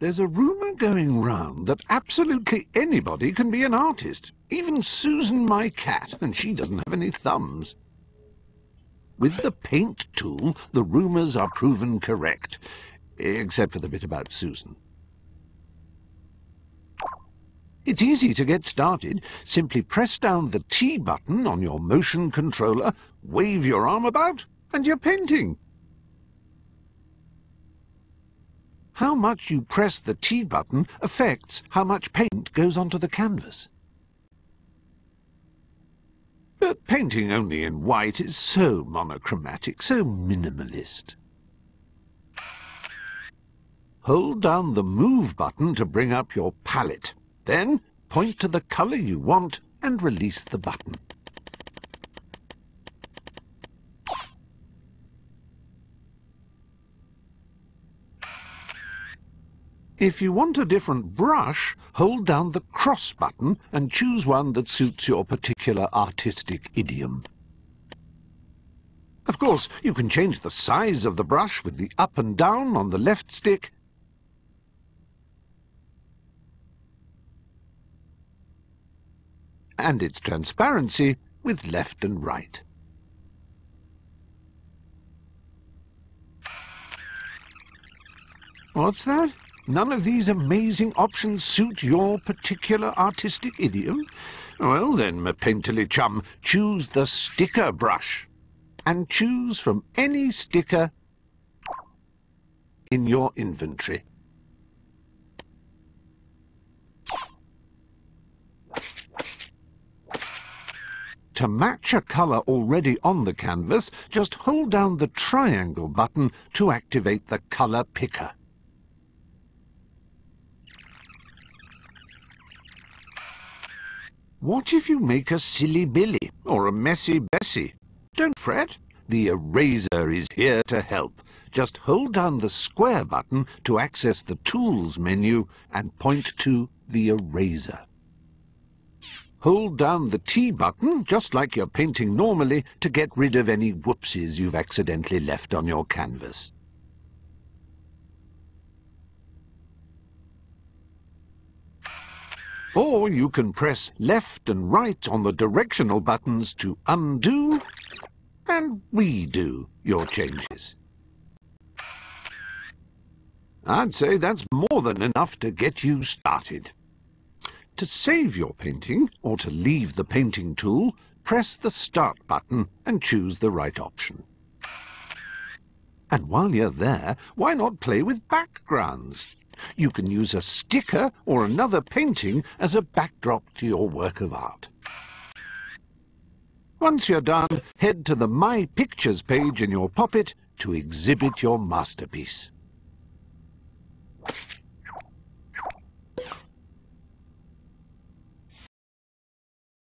There's a rumour going round that absolutely anybody can be an artist. Even Susan, my cat, and she doesn't have any thumbs. With the paint tool, the rumours are proven correct, except for the bit about Susan. It's easy to get started. Simply press down the T button on your motion controller, wave your arm about, and you're painting. How much you press the T button affects how much paint goes onto the canvas. But painting only in white is so monochromatic, so minimalist. Hold down the Move button to bring up your palette. Then point to the colour you want and release the button. If you want a different brush, hold down the cross button and choose one that suits your particular artistic idiom. Of course, you can change the size of the brush with the up and down on the left stick and its transparency with left and right. What's that? None of these amazing options suit your particular artistic idiom? Well then, my painterly chum, choose the sticker brush. And choose from any sticker in your inventory. To match a colour already on the canvas, just hold down the triangle button to activate the colour picker. What if you make a silly Billy or a messy Bessie? Don't fret, the eraser is here to help. Just hold down the square button to access the Tools menu and point to the eraser. Hold down the T button, just like you're painting normally, to get rid of any whoopsies you've accidentally left on your canvas. Or you can press left and right on the directional buttons to undo and redo your changes. I'd say that's more than enough to get you started. To save your painting, or to leave the painting tool, press the Start button and choose the right option. And while you're there, why not play with backgrounds? You can use a sticker or another painting as a backdrop to your work of art. Once you're done, head to the My Pictures page in your Poppet to exhibit your masterpiece.